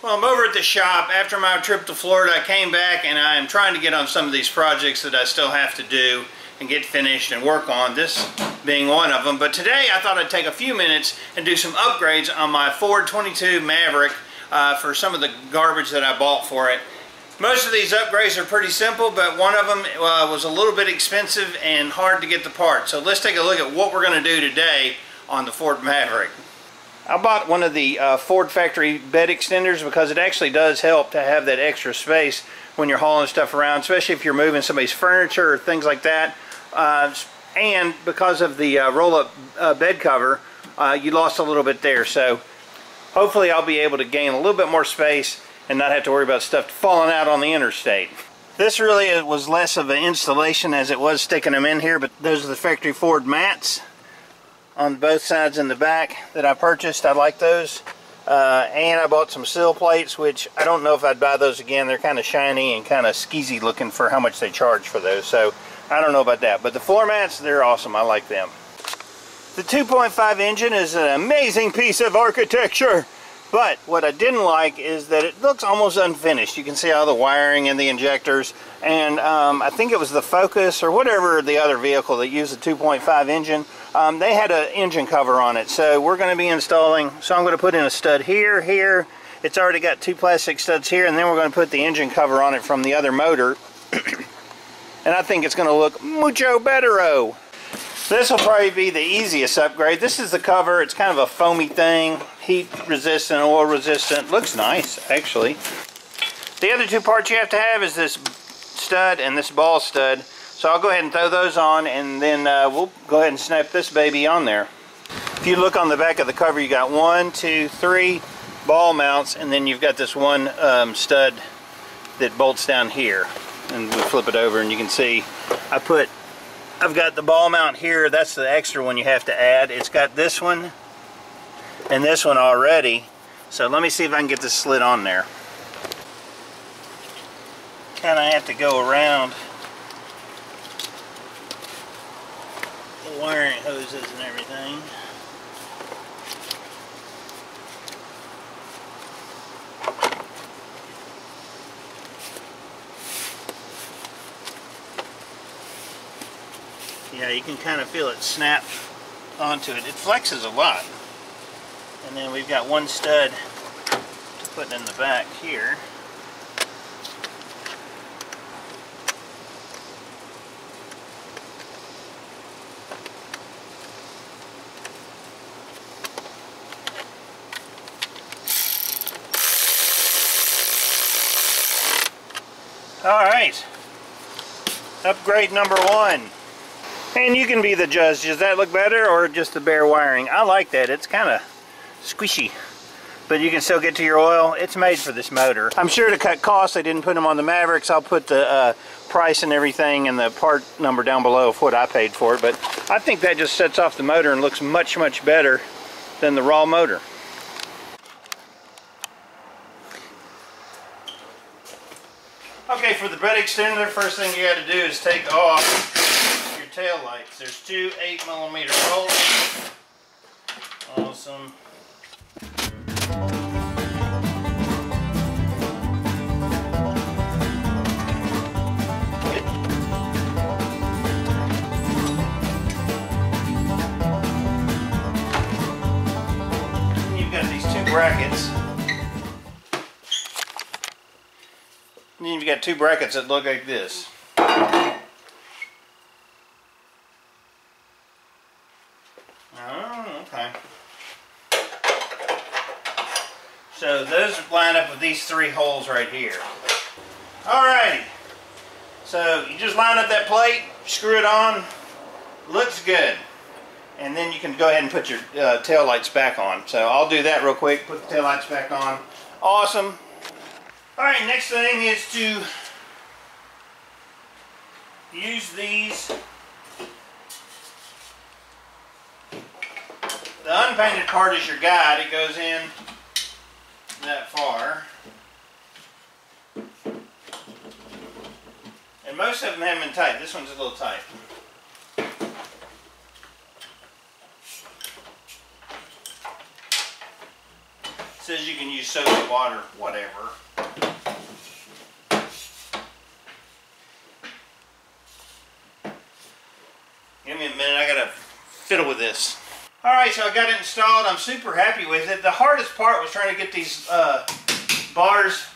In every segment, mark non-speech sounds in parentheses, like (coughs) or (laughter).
Well, I'm over at the shop. After my trip to Florida, I came back and I am trying to get on some of these projects that I still have to do and get finished and work on, this being one of them. But today I thought I'd take a few minutes and do some upgrades on my Ford 22 Maverick uh, for some of the garbage that I bought for it. Most of these upgrades are pretty simple, but one of them uh, was a little bit expensive and hard to get the part. So let's take a look at what we're going to do today on the Ford Maverick. I bought one of the uh, Ford factory bed extenders because it actually does help to have that extra space when you're hauling stuff around, especially if you're moving somebody's furniture or things like that. Uh, and because of the uh, roll-up uh, bed cover, uh, you lost a little bit there. So hopefully I'll be able to gain a little bit more space and not have to worry about stuff falling out on the interstate. This really was less of an installation as it was sticking them in here, but those are the factory Ford mats on both sides in the back that I purchased. I like those. Uh, and I bought some sill plates, which I don't know if I'd buy those again. They're kind of shiny and kind of skeezy looking for how much they charge for those. So I don't know about that. But the floor mats, they're awesome. I like them. The 2.5 engine is an amazing piece of architecture. But what I didn't like is that it looks almost unfinished. You can see all the wiring and the injectors. And um, I think it was the Focus or whatever the other vehicle that used the 2.5 engine um, they had an engine cover on it. So we're going to be installing, so I'm going to put in a stud here, here. It's already got two plastic studs here, and then we're going to put the engine cover on it from the other motor. (coughs) and I think it's going to look mucho better-o. This will probably be the easiest upgrade. This is the cover. It's kind of a foamy thing. Heat resistant, oil resistant. Looks nice, actually. The other two parts you have to have is this stud and this ball stud. So I'll go ahead and throw those on and then uh, we'll go ahead and snap this baby on there. If you look on the back of the cover, you got one, two, three ball mounts and then you've got this one um, stud that bolts down here. And we flip it over and you can see I put, I've got the ball mount here. That's the extra one you have to add. It's got this one and this one already. So let me see if I can get this slid on there. Kind of have to go around wiring hoses and everything. Yeah, you can kind of feel it snap onto it. It flexes a lot. And then we've got one stud to put in the back here. Alright, upgrade number one. And you can be the judge, does that look better or just the bare wiring? I like that, it's kind of squishy. But you can still get to your oil. It's made for this motor. I'm sure to cut costs, I didn't put them on the Mavericks. I'll put the uh, price and everything and the part number down below of what I paid for it. But I think that just sets off the motor and looks much, much better than the raw motor. For the bed extender, first thing you got to do is take off your tail lights. There's two 8 millimeter bolts. Awesome. Then two brackets that look like this. Oh, okay. So those line up with these three holes right here. Alrighty. So you just line up that plate, screw it on, looks good. And then you can go ahead and put your uh, tail lights back on. So I'll do that real quick, put the tail lights back on. Awesome. Alright, next thing is to use these. The unpainted part is your guide. It goes in that far. And most of them have been tight. This one's a little tight. says you can use soapy water, whatever. Give me a minute, I gotta fiddle with this. Alright, so I got it installed. I'm super happy with it. The hardest part was trying to get these uh, bars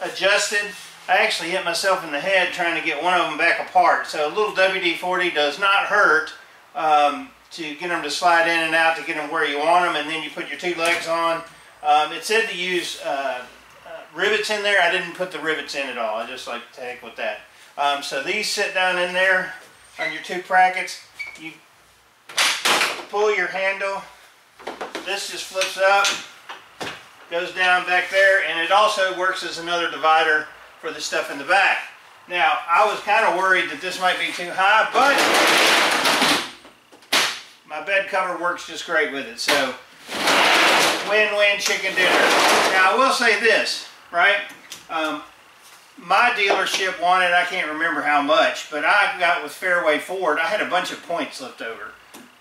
adjusted. I actually hit myself in the head trying to get one of them back apart. So a little WD-40 does not hurt um, to get them to slide in and out to get them where you want them. And then you put your two legs on. Um, it said to use uh, uh, rivets in there. I didn't put the rivets in at all. I just like to heck with that. Um, so these sit down in there on your two brackets. You pull your handle. This just flips up, goes down back there, and it also works as another divider for the stuff in the back. Now, I was kind of worried that this might be too high, but my bed cover works just great with it. So, win-win chicken dinner. Now, I will say this, right? Um, my dealership wanted, I can't remember how much, but I got with Fairway Ford, I had a bunch of points left over.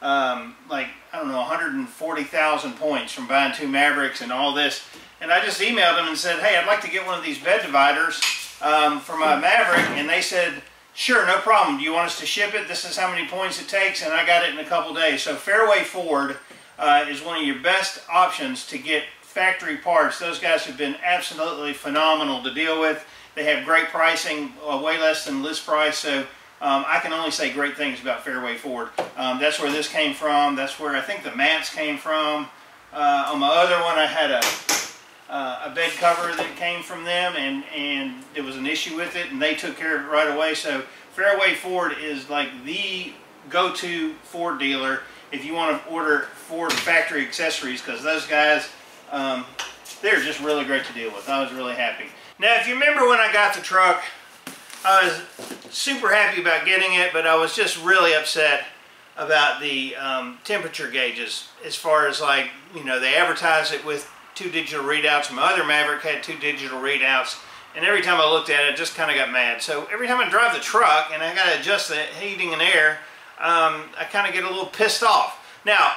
Um, like, I don't know, 140,000 points from buying two Mavericks and all this. And I just emailed them and said, hey, I'd like to get one of these bed dividers um, for my Maverick. And they said, sure, no problem. Do you want us to ship it? This is how many points it takes. And I got it in a couple days. So Fairway Ford uh, is one of your best options to get factory parts. Those guys have been absolutely phenomenal to deal with. They have great pricing, uh, way less than list price. So um, I can only say great things about Fairway Ford. Um, that's where this came from. That's where I think the mats came from. Uh, on my other one, I had a, uh, a bed cover that came from them, and, and there was an issue with it, and they took care of it right away. So Fairway Ford is like the go-to Ford dealer if you want to order Ford factory accessories, because those guys, um, they're just really great to deal with. I was really happy. Now, if you remember when I got the truck, I was super happy about getting it, but I was just really upset about the um, temperature gauges as far as like, you know, they advertise it with two digital readouts. My other Maverick had two digital readouts. And every time I looked at it, I just kind of got mad. So every time I drive the truck and I got to adjust the heating and air, um, I kind of get a little pissed off. Now,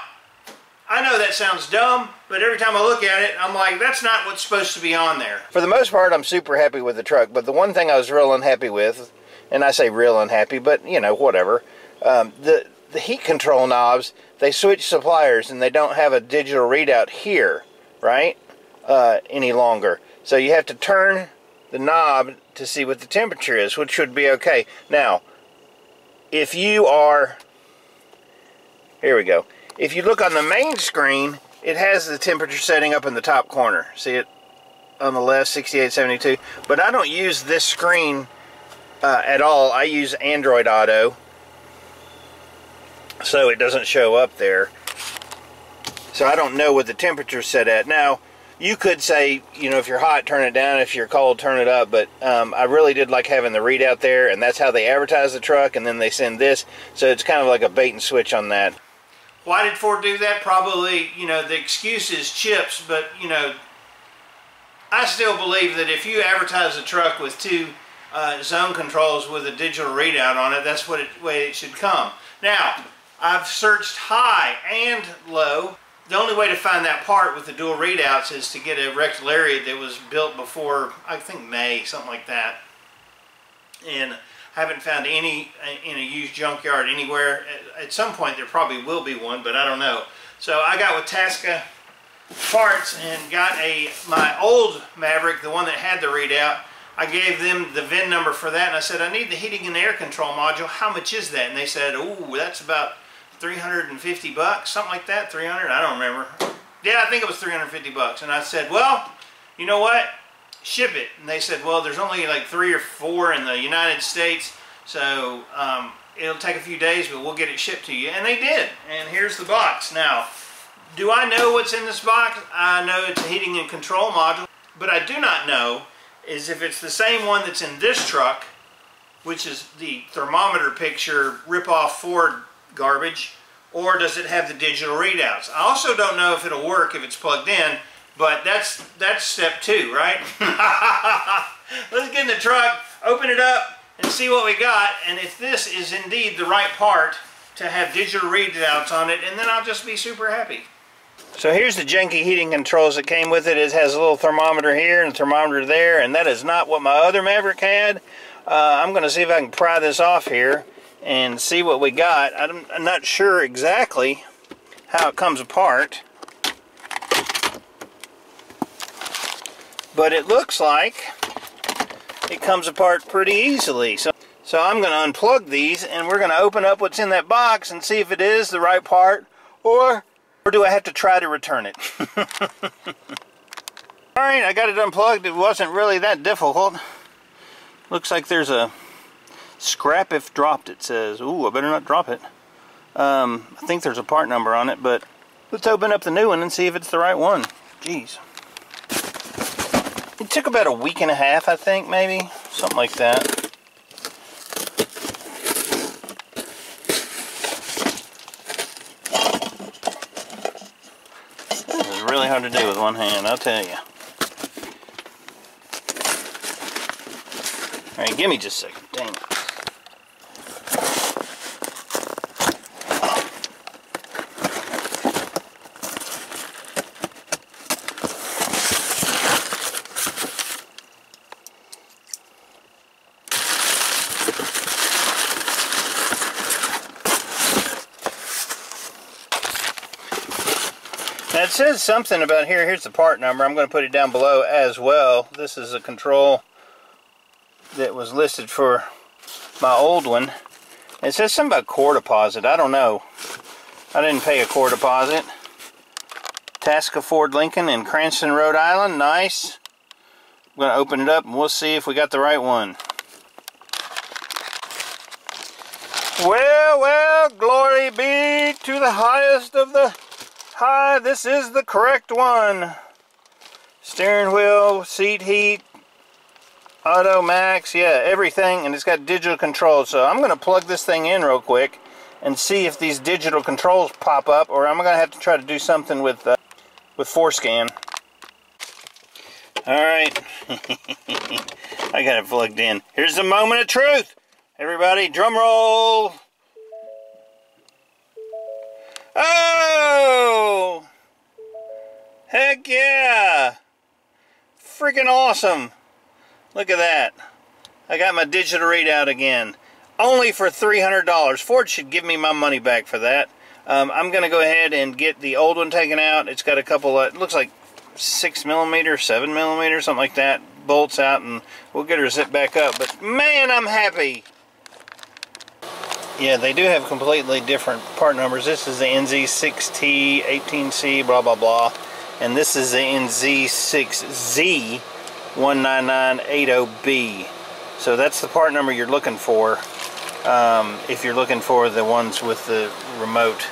I know that sounds dumb, but every time I look at it, I'm like, that's not what's supposed to be on there. For the most part, I'm super happy with the truck, but the one thing I was real unhappy with, and I say real unhappy, but, you know, whatever, um, the, the heat control knobs, they switch suppliers and they don't have a digital readout here, right, uh, any longer. So you have to turn the knob to see what the temperature is, which should be okay. Now, if you are, here we go, if you look on the main screen, it has the temperature setting up in the top corner. See it on the left, 6872. But I don't use this screen uh, at all. I use Android Auto. So it doesn't show up there. So I don't know what the temperature's set at. Now, you could say, you know, if you're hot, turn it down. If you're cold, turn it up. But um, I really did like having the readout there. And that's how they advertise the truck. And then they send this. So it's kind of like a bait and switch on that. Why did Ford do that? Probably, you know, the excuse is chips, but, you know, I still believe that if you advertise a truck with two uh, zone controls with a digital readout on it, that's what it, way it should come. Now, I've searched high and low. The only way to find that part with the dual readouts is to get a Lariat that was built before, I think May, something like that. And haven't found any uh, in a used junkyard anywhere. At some point there probably will be one, but I don't know. So I got with Tasca parts and got a my old Maverick, the one that had the readout. I gave them the VIN number for that and I said, I need the heating and air control module. How much is that? And they said, oh, that's about 350 bucks, something like that, 300, I don't remember. Yeah, I think it was 350 bucks. And I said, well, you know what? Ship it. And they said, well, there's only like three or four in the United States, so um, it'll take a few days, but we'll get it shipped to you. And they did. And here's the box. Now, do I know what's in this box? I know it's a heating and control module, but I do not know is if it's the same one that's in this truck, which is the thermometer picture rip-off Ford garbage, or does it have the digital readouts? I also don't know if it'll work if it's plugged in, but that's that's step two, right? (laughs) Let's get in the truck, open it up, and see what we got. And if this is indeed the right part to have digital readouts on it, and then I'll just be super happy. So here's the janky heating controls that came with it. It has a little thermometer here and thermometer there, and that is not what my other Maverick had. Uh, I'm going to see if I can pry this off here and see what we got. I'm, I'm not sure exactly how it comes apart. But it looks like it comes apart pretty easily. So, so I'm going to unplug these and we're going to open up what's in that box and see if it is the right part or, or do I have to try to return it. (laughs) Alright, I got it unplugged. It wasn't really that difficult. Looks like there's a scrap if dropped it says. Ooh, I better not drop it. Um, I think there's a part number on it, but let's open up the new one and see if it's the right one. Jeez. It took about a week and a half, I think, maybe. Something like that. This is really hard to do with one hand, I'll tell you. Alright, give me just a second. Dang it. Now it says something about here. Here's the part number. I'm going to put it down below as well. This is a control that was listed for my old one. It says something about core deposit. I don't know. I didn't pay a core deposit. Tasca Ford Lincoln in Cranston, Rhode Island. Nice. I'm going to open it up and we'll see if we got the right one. Well, well, glory be to the highest of the high. This is the correct one. Steering wheel, seat heat, Auto Max, yeah, everything, and it's got digital controls. So I'm going to plug this thing in real quick and see if these digital controls pop up, or I'm going to have to try to do something with uh, with FORScan. All right, (laughs) I got it plugged in. Here's the moment of truth. Everybody, drum roll. Oh! Heck yeah! Freaking awesome! Look at that. I got my digital readout again. Only for $300. Ford should give me my money back for that. Um, I'm going to go ahead and get the old one taken out. It's got a couple of, it looks like 6 millimeter, 7 millimeter, something like that, bolts out, and we'll get her zipped back up. But man, I'm happy. Yeah, they do have completely different part numbers. This is the NZ6T, 18C, blah, blah, blah. And this is the NZ6Z, 19980B. So that's the part number you're looking for um, if you're looking for the ones with the remote,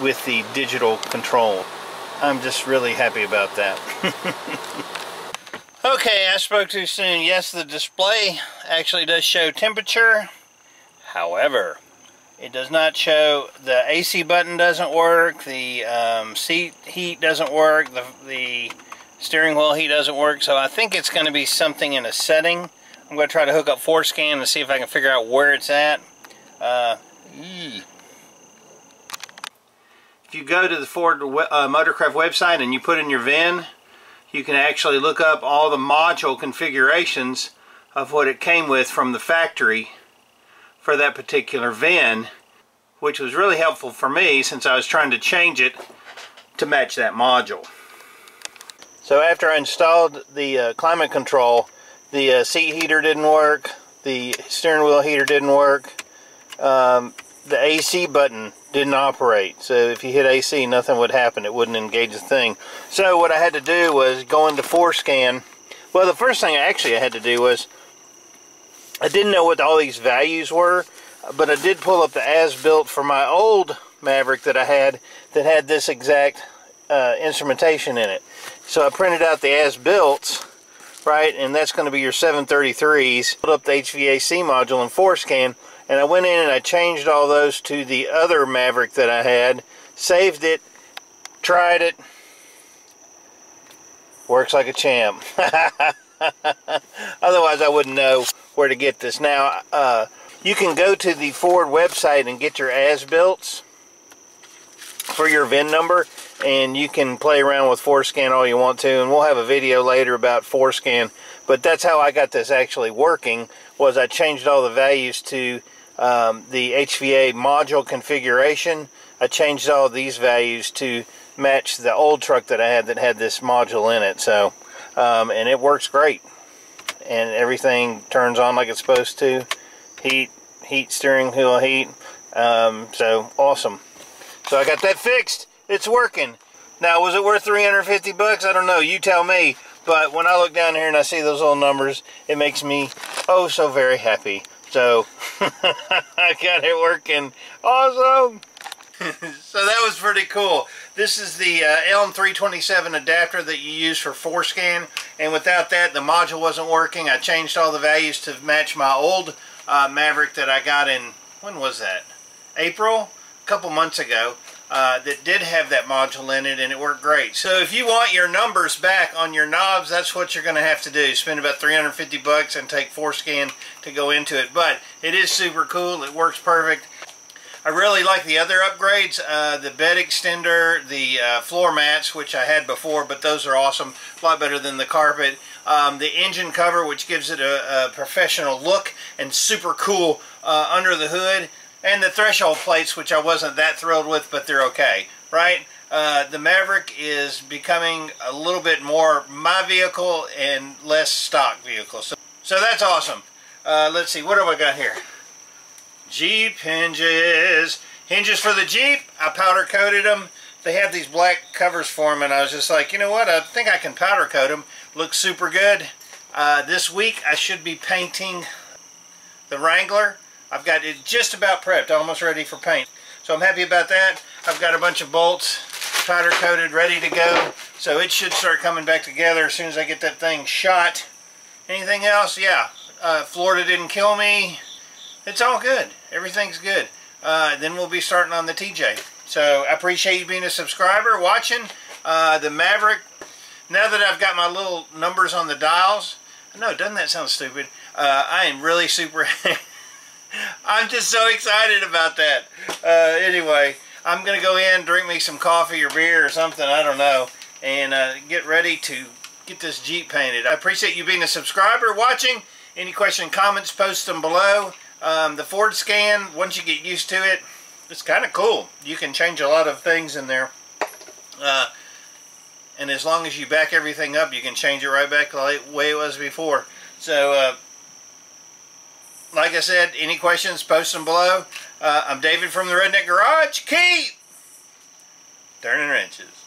with the digital control. I'm just really happy about that. (laughs) okay, I spoke too soon. Yes, the display actually does show temperature. However, it does not show the AC button doesn't work, the um, seat heat doesn't work, the, the steering wheel heat doesn't work, so I think it's going to be something in a setting. I'm going to try to hook up FORScan and see if I can figure out where it's at. Uh, if you go to the Ford uh, Motorcraft website and you put in your VIN, you can actually look up all the module configurations of what it came with from the factory for that particular VIN, which was really helpful for me since I was trying to change it to match that module. So after I installed the uh, climate control, the uh, seat heater didn't work, the steering wheel heater didn't work, um, the AC button didn't operate. So if you hit AC, nothing would happen. It wouldn't engage the thing. So what I had to do was go into FORScan. Well, the first thing actually I actually had to do was I didn't know what all these values were, but I did pull up the as-built for my old Maverick that I had that had this exact uh, instrumentation in it. So I printed out the as-built, right, and that's going to be your 733s. Pulled up the HVAC module and force FORScan, and I went in and I changed all those to the other Maverick that I had, saved it, tried it, works like a champ. (laughs) Otherwise, I wouldn't know where to get this. Now, uh, you can go to the Ford website and get your as-builts for your VIN number. and you can play around with FORScan all you want to and we'll have a video later about FORScan but that's how I got this actually working was I changed all the values to um, the HVA module configuration I changed all these values to match the old truck that I had that had this module in it so um, and it works great and everything turns on like it's supposed to heat heat steering wheel heat um, so awesome so I got that fixed it's working. Now, was it worth 350 bucks? I don't know. You tell me. But when I look down here and I see those little numbers, it makes me oh so very happy. So, (laughs) I got it working. Awesome! (laughs) so that was pretty cool. This is the uh, Elm 327 adapter that you use for FORScan. And without that, the module wasn't working. I changed all the values to match my old uh, Maverick that I got in, when was that? April? A couple months ago uh, that did have that module in it and it worked great. So if you want your numbers back on your knobs, that's what you're going to have to do. Spend about 350 bucks and take FORScan to go into it. But it is super cool. It works perfect. I really like the other upgrades, uh, the bed extender, the uh, floor mats, which I had before, but those are awesome, a lot better than the carpet. Um, the engine cover, which gives it a, a professional look and super cool uh, under the hood and the threshold plates, which I wasn't that thrilled with, but they're okay, right? Uh, the Maverick is becoming a little bit more my vehicle and less stock vehicle. So, so that's awesome. Uh, let's see, what have I got here? Jeep hinges. Hinges for the Jeep, I powder coated them. They have these black covers for them, and I was just like, you know what, I think I can powder coat them. Looks super good. Uh, this week I should be painting the Wrangler. I've got it just about prepped, almost ready for paint. So I'm happy about that. I've got a bunch of bolts powder coated, ready to go. So it should start coming back together as soon as I get that thing shot. Anything else? Yeah. Uh, Florida didn't kill me. It's all good. Everything's good. Uh, then we'll be starting on the TJ. So I appreciate you being a subscriber, watching. Uh, the Maverick, now that I've got my little numbers on the dials, no, doesn't that sound stupid? Uh, I am really super (laughs) I'm just so excited about that. Uh, anyway, I'm going to go in, drink me some coffee or beer or something, I don't know, and uh, get ready to get this Jeep painted. I appreciate you being a subscriber, watching. Any question, comments, post them below. Um, the FORScan, once you get used to it, it's kind of cool. You can change a lot of things in there. Uh, and as long as you back everything up, you can change it right back the way it was before. So, uh, like I said, any questions, post them below. Uh, I'm David from the Redneck Garage. Keep turning wrenches.